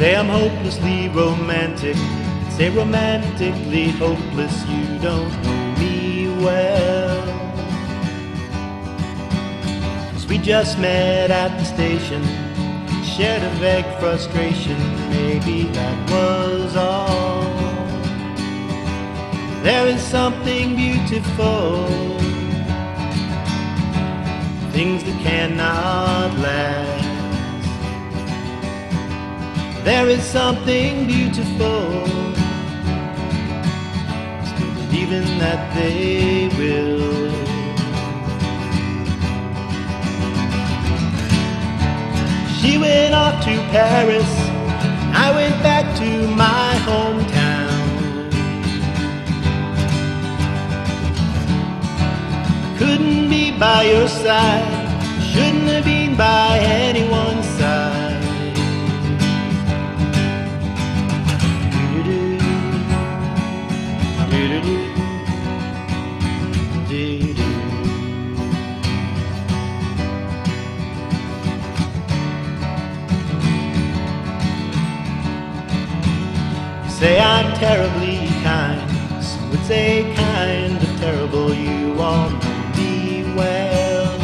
Say I'm hopelessly romantic. Say romantically hopeless. You don't know me well. Cause we just met at the station. Shared a vague frustration. Maybe that was all. There is something beautiful. Things that cannot last. There is something beautiful. Still believing that they will. She went off to Paris. I went back to my hometown. Couldn't be by your side. Shouldn't have been by anyone's Say I'm terribly kind, some would say kind of terrible. You all know me well.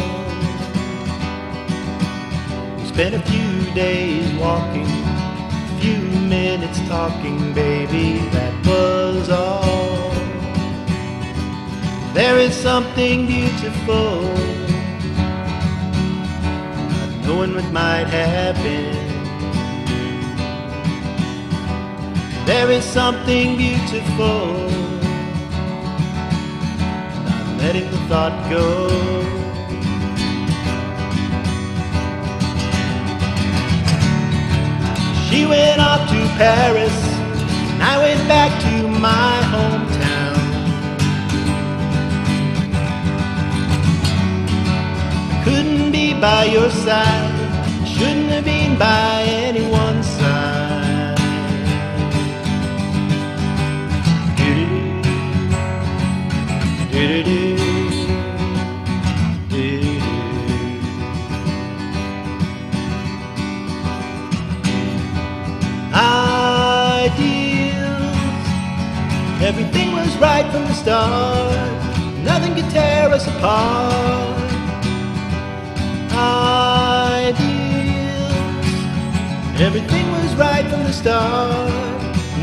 We spent a few days walking, a few minutes talking, baby. That was all. There is something beautiful, knowing what might have been. There is something beautiful, not letting the thought go. She went off to Paris, and I went back to my hometown. I couldn't be by your side, shouldn't have been by anyone's Ideals. Everything was right from the start. Nothing could tear us apart. Ideals. Everything was right from the start.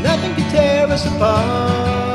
Nothing could tear us apart.